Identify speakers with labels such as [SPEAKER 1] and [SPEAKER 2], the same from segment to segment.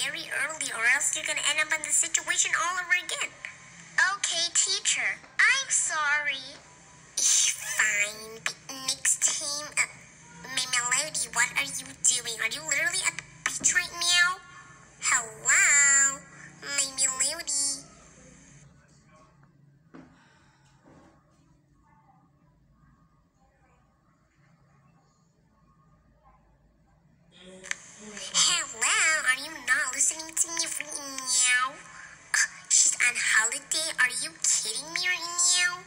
[SPEAKER 1] very early, or else you're gonna end up in the situation not listening to me right now? Uh, she's on holiday. Are you kidding me right now?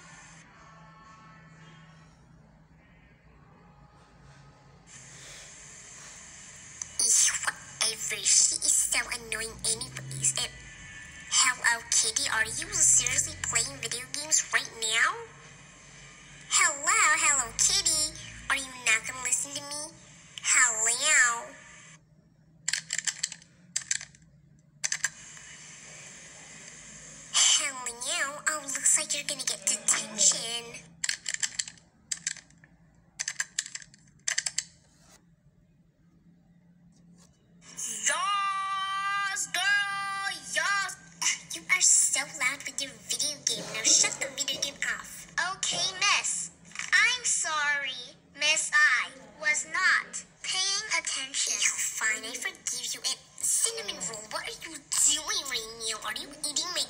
[SPEAKER 1] Whatever. She is so annoying anyways. And hello, Kitty. Are you seriously playing video games right now? Hello, hello, Kitty. Are you not gonna listen to me? Hello. Hello. Oh, looks like you're gonna get detention.
[SPEAKER 2] Yas, girl, yas.
[SPEAKER 1] You are so loud with your video game. Now shut the video game off.
[SPEAKER 2] Okay, miss. I'm sorry. Miss I was not paying attention.
[SPEAKER 1] You're fine. I forgive you. And cinnamon roll, what are you doing right now? Are you eating my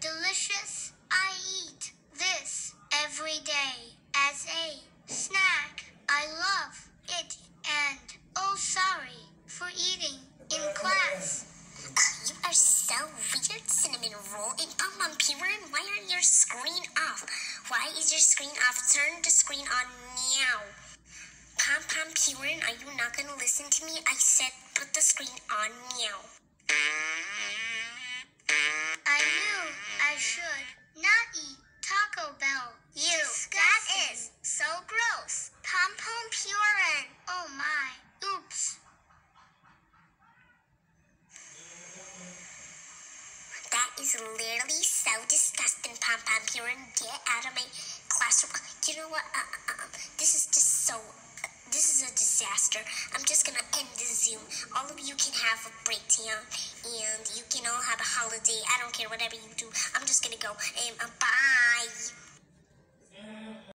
[SPEAKER 2] delicious. I eat this every day as a snack. I love it and oh sorry for eating in class.
[SPEAKER 1] You are so weird, cinnamon roll. And oh, Mom Piran, why are your screen off? Why is your screen off? Turn the screen on now. Pompompurin, are you not gonna listen to me? I said put the screen on now.
[SPEAKER 2] Is
[SPEAKER 1] literally so disgusting, Pompompurin. Get out of my classroom. You know what? Uh, uh, uh, this is just so. This is a disaster. I'm just gonna end the Zoom. All of you can have a break breakdown, and you can all have a holiday. I don't care, whatever you do. I'm just gonna go. Um, uh, bye.